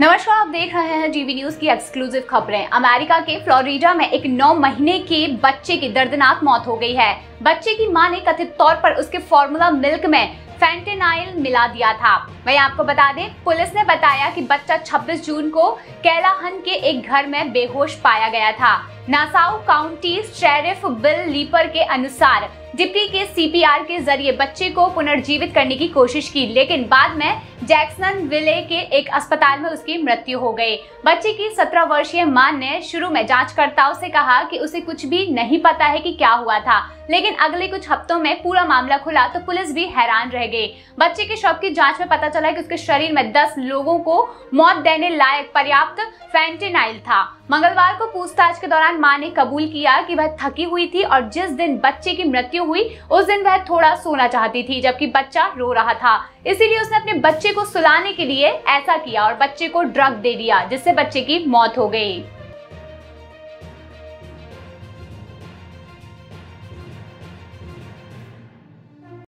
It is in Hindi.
नमस्कार, आप देख रहे हैं जीवी न्यूज़ की एक्सक्लूसिव खबरें। अमेरिका के फ्लोरिडा में एक नौ महीने के बच्चे की दर्दनाक मौत हो गई है। बच्चे की माँ ने कथित तौर पर उसके फॉर्मूला मिल्क में फेंटेनाइल मिला दिया था। वही आपको बता दें, पुलिस ने बताया कि बच्चा 26 जून को कैलाहन के एक घर में बेहोश पाया गया था। Nassau County sheriff Bill Leeper के अनुसार डिप्टी के सीपीआर के ज़रिए बच्चे को पुनर्जीवित करने की कोशिश की, लेकिन बाद में जैक्सन विले के एक अस्पताल में उसकी मृत्यु हो गई। बच्चे की 17 वर्षीय माँ ने शुरू में जांचकर्ताओं से कहा कि उसे कुछ भी नहीं पता है कि क्या हुआ था, लेकिन अगले कुछ हफ्तों में पूरा मामला खुला तो पुलिस भी हैरान रह गई। बच्चे के शव की जाँच में पता चला कि उसके शरीर में 10 लोगों को मौत देने लायक पर्याप्त फेंटेनाइल था। मंगलवार को पूछताछ के दौरान माँ ने कबूल किया कि वह थकी हुई थी और जिस दिन बच्चे की मृत्यु हुई, उस दिन वह थोड़ा सोना चाहती थी, जबकि बच्चा रो रहा था। इसीलिए उसने अपने बच्चे को सुलाने के लिए ऐसा किया और बच्चे को ड्रग दे दिया, जिससे बच्चे की मौत हो गई।